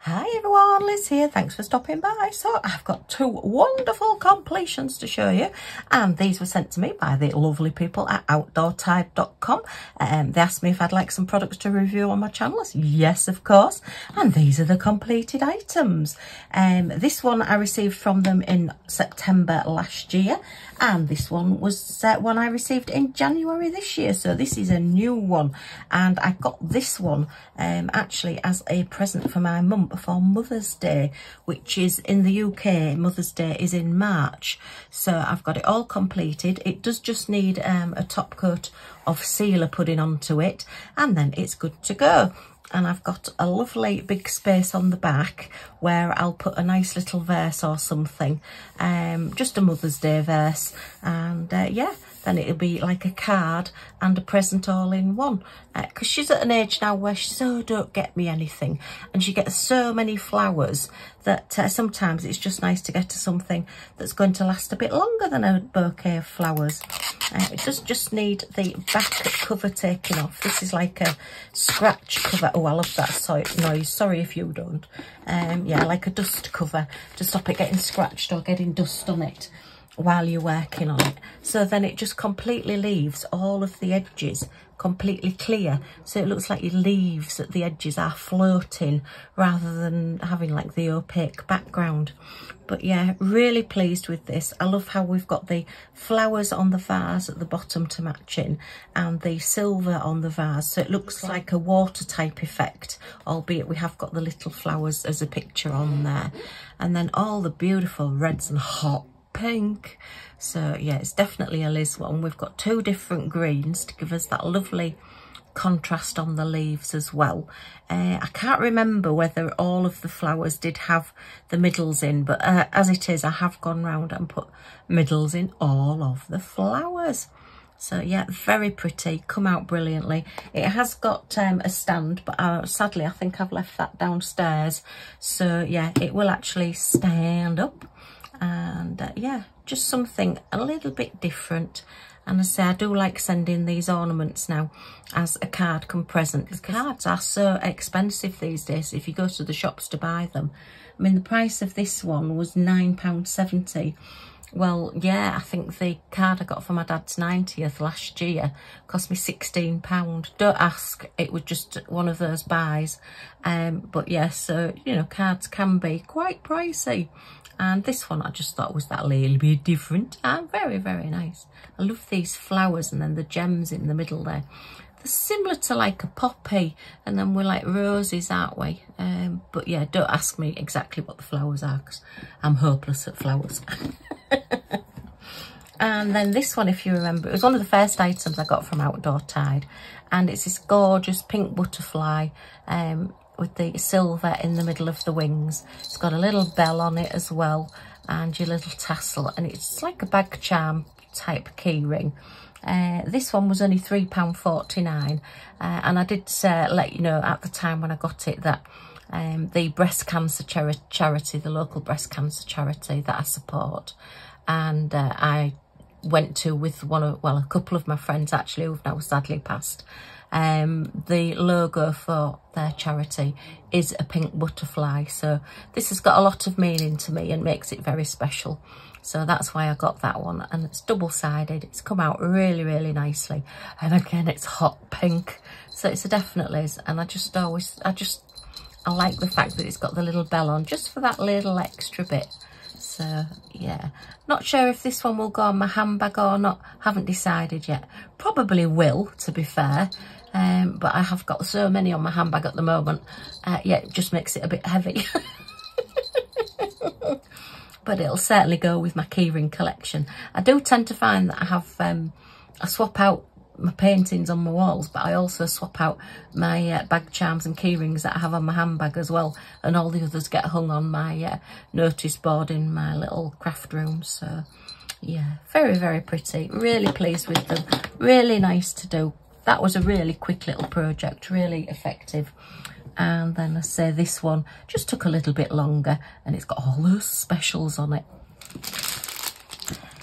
Hi everyone, Liz here. Thanks for stopping by. So I've got two wonderful completions to show you and these were sent to me by the lovely people at outdoortide.com. Um, they asked me if I'd like some products to review on my channel. Yes, of course. And these are the completed items. Um, this one I received from them in September last year and this one was uh, one I received in January this year. So this is a new one and I got this one um, actually as a present for my mum for Mother's Day, which is in the UK. Mother's Day is in March. So I've got it all completed. It does just need um, a top coat of sealer putting onto it and then it's good to go and I've got a lovely big space on the back where I'll put a nice little verse or something um just a Mother's Day verse and uh, yeah then it'll be like a card and a present all in one. Because uh, she's at an age now where she so don't get me anything. And she gets so many flowers that uh, sometimes it's just nice to get her something that's going to last a bit longer than a bouquet of flowers. Uh, it does just need the back cover taken off. This is like a scratch cover. Oh, I love that noise. Sorry if you don't. Um, yeah, like a dust cover to stop it getting scratched or getting dust on it while you're working on it. So then it just completely leaves all of the edges completely clear. So it looks like your leaves at the edges are floating rather than having like the opaque background. But yeah, really pleased with this. I love how we've got the flowers on the vase at the bottom to match in and the silver on the vase. So it looks like a water type effect, albeit we have got the little flowers as a picture on there. And then all the beautiful reds and hot pink. So yeah, it's definitely a Liz one. We've got two different greens to give us that lovely contrast on the leaves as well. Uh, I can't remember whether all of the flowers did have the middles in, but uh, as it is, I have gone round and put middles in all of the flowers. So yeah, very pretty, come out brilliantly. It has got um, a stand, but uh, sadly I think I've left that downstairs. So yeah, it will actually stand up and uh, yeah just something a little bit different and I say I do like sending these ornaments now as a card come present. because cards are so expensive these days if you go to the shops to buy them. I mean the price of this one was £9.70 well, yeah, I think the card I got for my dad's 90th last year cost me £16. Don't ask, it was just one of those buys. Um, but yes, yeah, so, you know, cards can be quite pricey. And this one I just thought was that little bit different and very, very nice. I love these flowers and then the gems in the middle there. They're similar to like a poppy and then we're like roses, aren't we? Um, but yeah, don't ask me exactly what the flowers are because I'm hopeless at flowers. and then this one, if you remember, it was one of the first items I got from Outdoor Tide. And it's this gorgeous pink butterfly. Um, with the silver in the middle of the wings. It's got a little bell on it as well and your little tassel and it's like a bag charm type key ring. Uh, this one was only £3.49 uh, and I did uh, let you know at the time when I got it that um, the breast cancer chari charity, the local breast cancer charity that I support and uh, I went to with one of, well, a couple of my friends actually who've now sadly passed um, the logo for their charity is a pink butterfly. So this has got a lot of meaning to me and makes it very special. So that's why I got that one. And it's double-sided. It's come out really, really nicely. And again, it's hot pink. So it's a definite Liz. And I just always, I just, I like the fact that it's got the little bell on just for that little extra bit. So yeah, not sure if this one will go on my handbag or not. Haven't decided yet. Probably will, to be fair um, but I have got so many on my handbag at the moment. Uh, yeah, it just makes it a bit heavy. but it'll certainly go with my keyring collection. I do tend to find that I have, um, I swap out my paintings on my walls, but I also swap out my uh, bag charms and keyrings that I have on my handbag as well. And all the others get hung on my uh, notice board in my little craft room. So yeah, very, very pretty. Really pleased with them. Really nice to do that was a really quick little project, really effective. And then I say this one just took a little bit longer and it's got all those specials on it.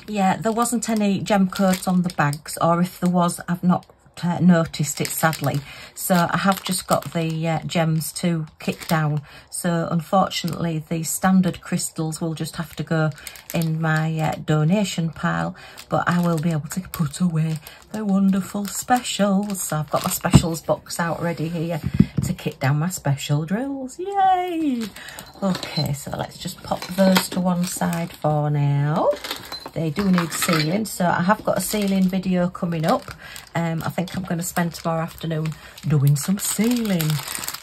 Yeah, there wasn't any gem codes on the bags or if there was, I've not uh, noticed it sadly. So I have just got the uh, gems to kick down. So unfortunately the standard crystals will just have to go in my uh, donation pile. But I will be able to put away the wonderful specials. So I've got my specials box out ready here to kick down my special drills. Yay! Okay, so let's just pop those to one side for now they do need sealing. So I have got a sealing video coming up. Um, I think I'm going to spend tomorrow afternoon doing some sealing.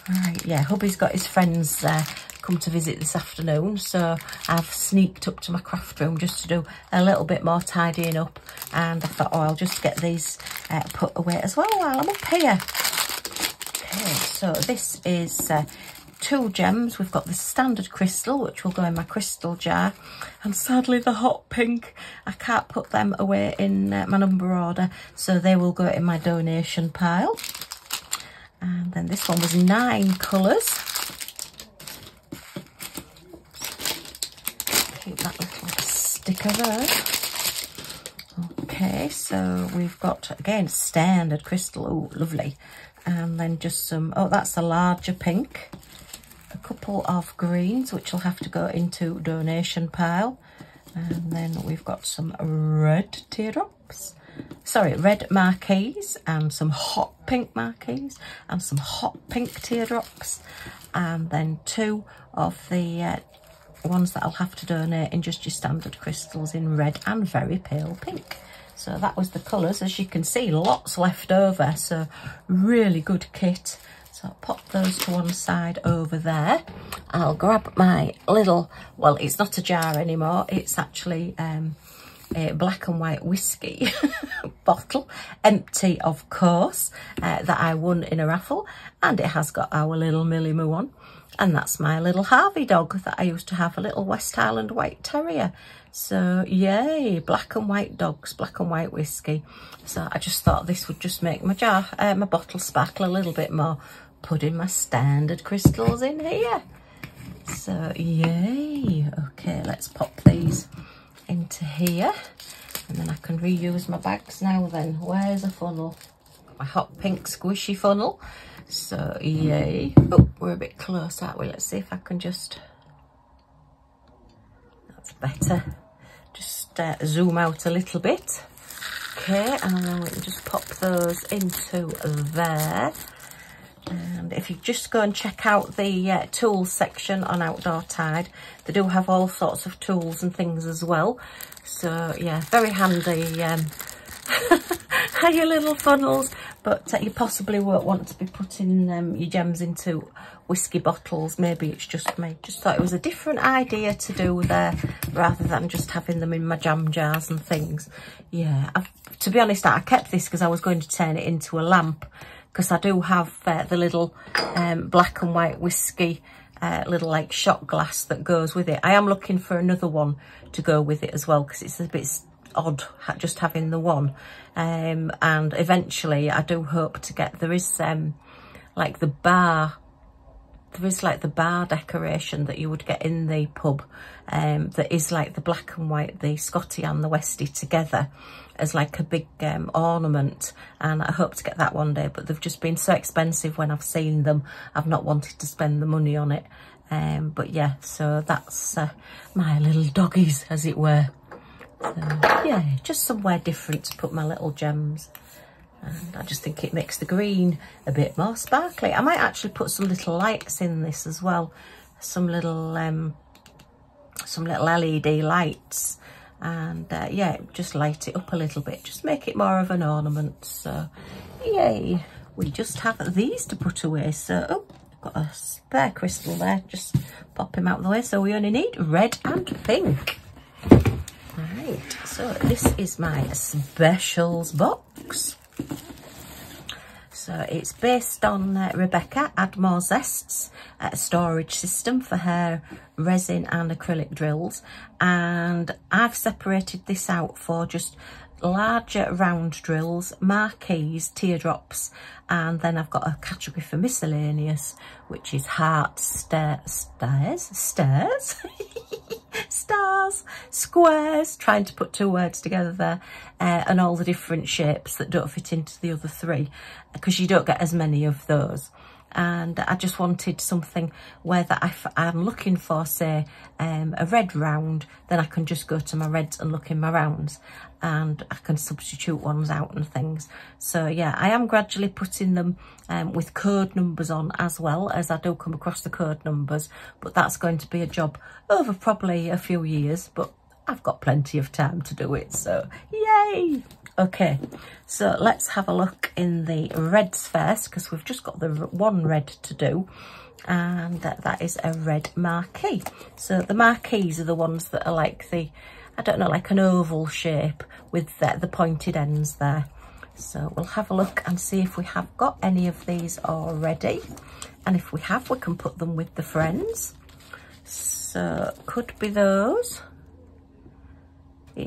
Right yeah hubby's got his friends uh, come to visit this afternoon. So I've sneaked up to my craft room just to do a little bit more tidying up. And I thought oh I'll just get these uh, put away as well while I'm up here. Okay so this is uh, two gems. We've got the standard crystal, which will go in my crystal jar. And sadly, the hot pink, I can't put them away in uh, my number order. So they will go in my donation pile. And then this one was nine colours. Keep that little sticker there. Okay, so we've got, again, standard crystal. Oh, lovely. And then just some, oh, that's a larger pink couple of greens which will have to go into donation pile. And then we've got some red teardrops. Sorry red marquees and some hot pink marquees and some hot pink teardrops. And then two of the uh, ones that I'll have to donate in just your standard crystals in red and very pale pink. So that was the colours. As you can see lots left over. So really good kit so I'll pop those to one side over there. I'll grab my little, well, it's not a jar anymore. It's actually um, a black and white whiskey bottle, empty, of course, uh, that I won in a raffle. And it has got our little Millie Moo on. And that's my little Harvey dog that I used to have, a little West Highland White Terrier. So, yay, black and white dogs, black and white whiskey. So I just thought this would just make my jar, uh, my bottle sparkle a little bit more putting my standard crystals in here. So, yay. Okay, let's pop these into here. And then I can reuse my bags now then. Where's a funnel? My hot pink squishy funnel. So, yay. Oh, we're a bit close, aren't we? Let's see if I can just... That's better. Just uh, zoom out a little bit. Okay, and then we can just pop those into there. And if you just go and check out the uh, tools section on Outdoor Tide, they do have all sorts of tools and things as well. So yeah, very handy. Um, your little funnels, but uh, you possibly won't want to be putting um, your gems into whiskey bottles. Maybe it's just me. Just thought it was a different idea to do there rather than just having them in my jam jars and things. Yeah, I've, to be honest, I kept this because I was going to turn it into a lamp because I do have uh, the little um, black and white whiskey uh, little like shot glass that goes with it. I am looking for another one to go with it as well because it's a bit odd just having the one. Um, and eventually I do hope to get, there is um, like the bar there is like the bar decoration that you would get in the pub um, that is like the black and white, the Scotty and the Westie together as like a big um, ornament. And I hope to get that one day but they've just been so expensive when I've seen them. I've not wanted to spend the money on it. Um, but yeah so that's uh, my little doggies as it were. So yeah just somewhere different to put my little gems. And I just think it makes the green a bit more sparkly. I might actually put some little lights in this as well, some little um, some little LED lights and uh, yeah, just light it up a little bit, just make it more of an ornament. So yay, we just have these to put away. So oh, got a spare crystal there, just pop him out of the way. So we only need red and pink. Right, so this is my specials box. So it's based on uh, Rebecca Add More Zest's uh, storage system for her resin and acrylic drills. And I've separated this out for just larger round drills, marquees, teardrops, and then I've got a category for miscellaneous, which is hearts, sta stairs, stairs, stars, squares, trying to put two words together there, uh, and all the different shapes that don't fit into the other three, because you don't get as many of those and I just wanted something where that if I'm looking for say um, a red round then I can just go to my reds and look in my rounds and I can substitute ones out and things. So yeah I am gradually putting them um, with code numbers on as well as I do come across the code numbers but that's going to be a job over probably a few years but I've got plenty of time to do it so yay Okay, so let's have a look in the reds first because we've just got the one red to do and that, that is a red marquee. So the marquees are the ones that are like the, I don't know, like an oval shape with the, the pointed ends there. So we'll have a look and see if we have got any of these already. And if we have, we can put them with the friends. So could be those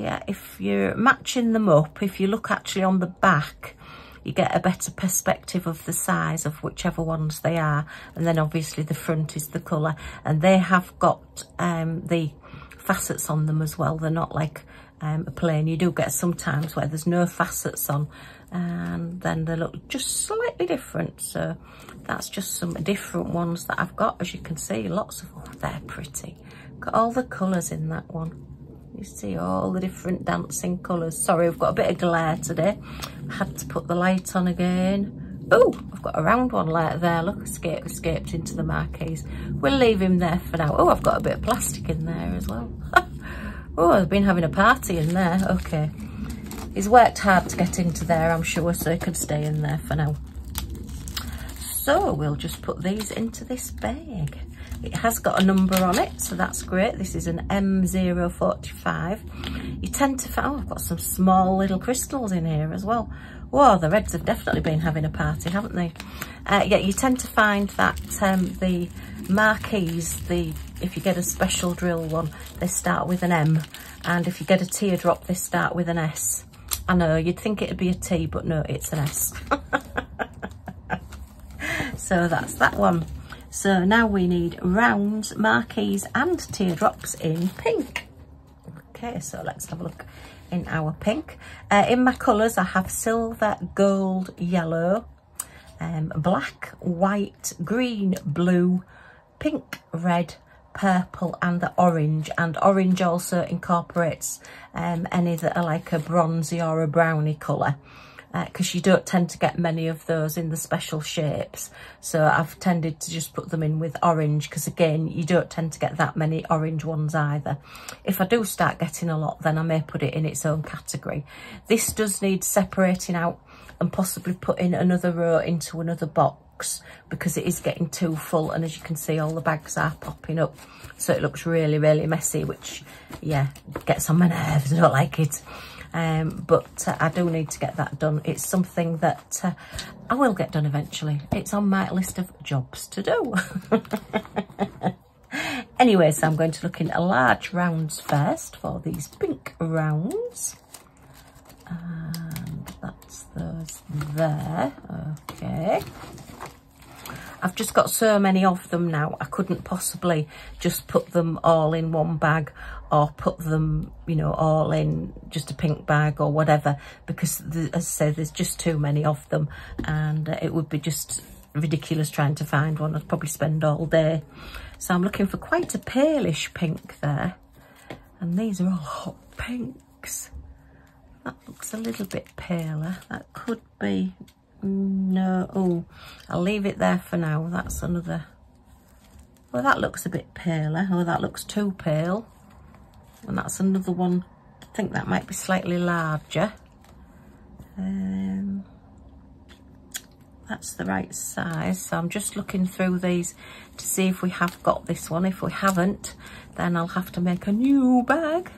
yeah if you're matching them up if you look actually on the back you get a better perspective of the size of whichever ones they are. And then obviously the front is the colour. And they have got um, the facets on them as well. They're not like um, a plane. you do get sometimes where there's no facets on and then they look just slightly different. So that's just some different ones that I've got. As you can see lots of oh they're pretty. Got all the colours in that one you see all the different dancing colours. Sorry, I've got a bit of glare today. Had to put the light on again. Oh, I've got a round one light there. Look, escaped, escaped into the marquees. We'll leave him there for now. Oh, I've got a bit of plastic in there as well. oh, I've been having a party in there. Okay. He's worked hard to get into there, I'm sure, so he can stay in there for now. So we'll just put these into this bag. It has got a number on it, so that's great. This is an M045. You tend to find, oh, I've got some small little crystals in here as well. Whoa, the Reds have definitely been having a party, haven't they? Uh, yeah, you tend to find that um, the marquees, the if you get a special drill one, they start with an M. And if you get a teardrop, they start with an S. I know, you'd think it'd be a T, but no, it's an S. so that's that one. So now we need rounds, marquees and teardrops in pink. Okay, so let's have a look in our pink. Uh, in my colours, I have silver, gold, yellow, um, black, white, green, blue, pink, red, purple and the orange and orange also incorporates um, any that are like a bronzy or a browny colour because uh, you don't tend to get many of those in the special shapes. So I've tended to just put them in with orange because again, you don't tend to get that many orange ones either. If I do start getting a lot, then I may put it in its own category. This does need separating out and possibly putting another row into another box because it is getting too full and as you can see all the bags are popping up so it looks really really messy which yeah gets on my nerves I don't like it um, but uh, I do need to get that done. It's something that uh, I will get done eventually. It's on my list of jobs to do. anyway, so I'm going to look in a large rounds first for these pink rounds. And that's those there. Okay. I've just got so many of them now, I couldn't possibly just put them all in one bag or put them, you know, all in just a pink bag or whatever, because the, as I say, there's just too many of them and uh, it would be just ridiculous trying to find one. I'd probably spend all day. So I'm looking for quite a palish pink there. And these are all hot pinks. That looks a little bit paler. That could be no, oh, I'll leave it there for now. That's another, well, that looks a bit paler. Oh, that looks too pale. And that's another one. I think that might be slightly larger. Um, that's the right size. So I'm just looking through these to see if we have got this one. If we haven't, then I'll have to make a new bag.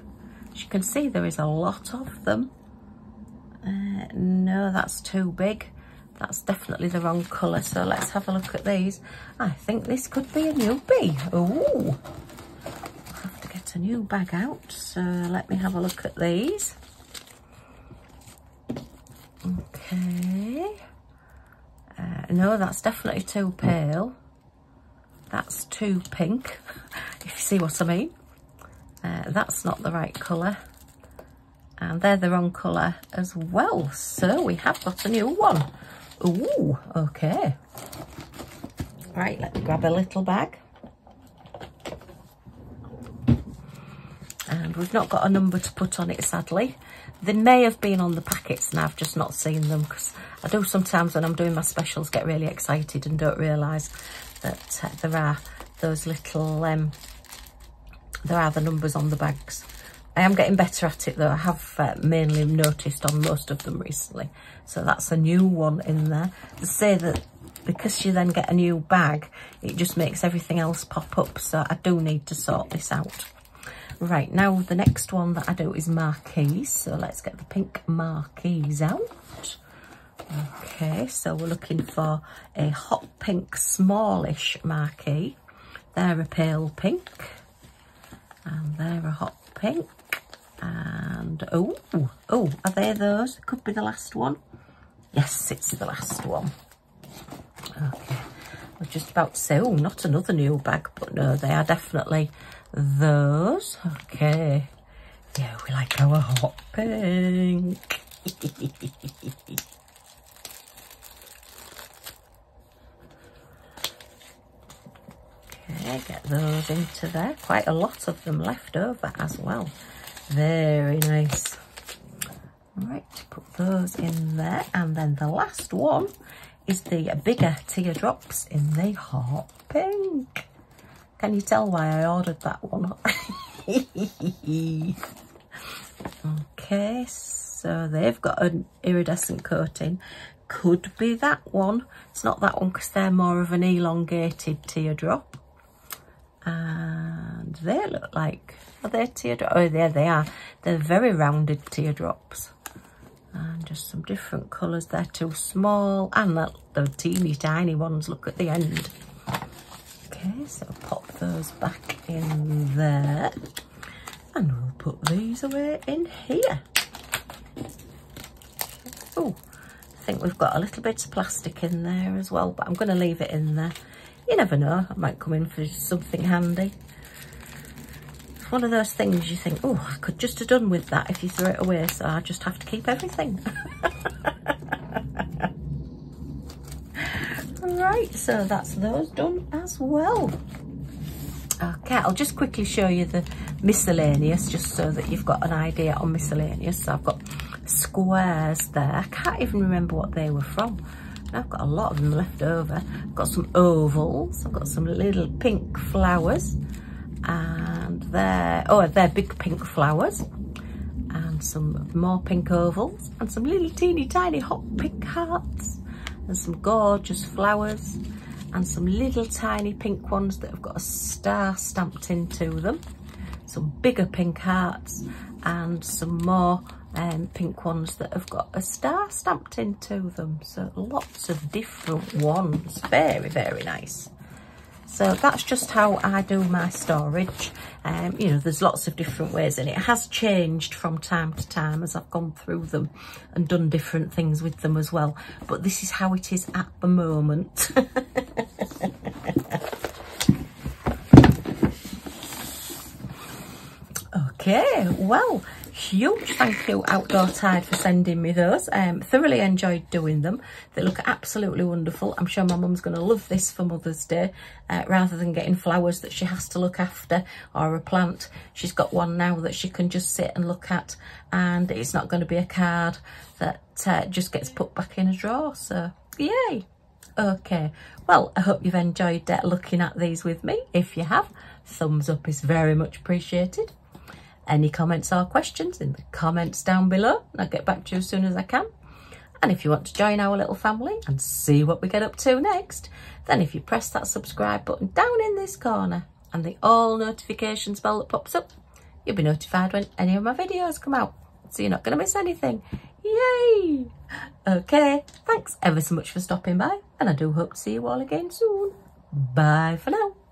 As you can see, there is a lot of them. Uh, no, that's too big. That's definitely the wrong colour, so let's have a look at these. I think this could be a newbie. Oh, a new bag out. So let me have a look at these. Okay. Uh, no, that's definitely too pale. That's too pink, if you see what I mean. Uh, that's not the right colour. And they're the wrong colour as well. So we have got a new one. Ooh, okay. Right, let me grab a little bag. And we've not got a number to put on it, sadly. They may have been on the packets and I've just not seen them because I do sometimes when I'm doing my specials get really excited and don't realise that uh, there are those little, um, there are the numbers on the bags. I am getting better at it though. I have uh, mainly noticed on most of them recently. So that's a new one in there. To say that because you then get a new bag, it just makes everything else pop up. So I do need to sort this out. Right, now the next one that I do is marquees. So let's get the pink marquees out. Okay, so we're looking for a hot pink smallish marquee. They're a pale pink. And they're a hot pink. And, oh, oh, are they those? Could be the last one. Yes, it's the last one. Okay, Was just about to say, oh, not another new bag, but no, they are definitely those. Okay, yeah, we like our hot pink. Okay, get those into there. Quite a lot of them left over as well. Very nice. Right, put those in there. And then the last one is the bigger teardrops in the hot pink. Can you tell why I ordered that one? okay, so they've got an iridescent coating. Could be that one. It's not that one because they're more of an elongated teardrop and they look like are they teardrops oh there they are they're very rounded teardrops and just some different colors they're too small and the, the teeny tiny ones look at the end. Okay so pop those back in there. And we'll put these away in here. Oh I think we've got a little bit of plastic in there as well but I'm going to leave it in there. You never know, I might come in for something handy. It's one of those things you think, oh, I could just have done with that if you throw it away, so I just have to keep everything. right, so that's those done as well. Okay, I'll just quickly show you the miscellaneous, just so that you've got an idea on miscellaneous. So I've got squares there. I can't even remember what they were from. I've got a lot of them left over. I've got some ovals. I've got some little pink flowers. And they're, oh, they're big pink flowers. And some more pink ovals. And some little teeny tiny hot pink hearts. And some gorgeous flowers. And some little tiny pink ones that have got a star stamped into them. Some bigger pink hearts. And some more um, pink ones that have got a star stamped into them. So lots of different ones. Very, very nice. So that's just how I do my storage. Um, you know, there's lots of different ways and it has changed from time to time as I've gone through them and done different things with them as well. But this is how it is at the moment. okay, well, huge thank you Outdoor Tide for sending me those. Um, thoroughly enjoyed doing them. They look absolutely wonderful. I'm sure my mum's going to love this for Mother's Day. Uh, rather than getting flowers that she has to look after or a plant, she's got one now that she can just sit and look at and it's not going to be a card that uh, just gets put back in a drawer. So, yay! Okay, well, I hope you've enjoyed uh, looking at these with me. If you have, thumbs up is very much appreciated any comments or questions in the comments down below and I'll get back to you as soon as I can. And if you want to join our little family and see what we get up to next, then if you press that subscribe button down in this corner and the all notifications bell that pops up, you'll be notified when any of my videos come out. So you're not going to miss anything. Yay! Okay, thanks ever so much for stopping by and I do hope to see you all again soon. Bye for now.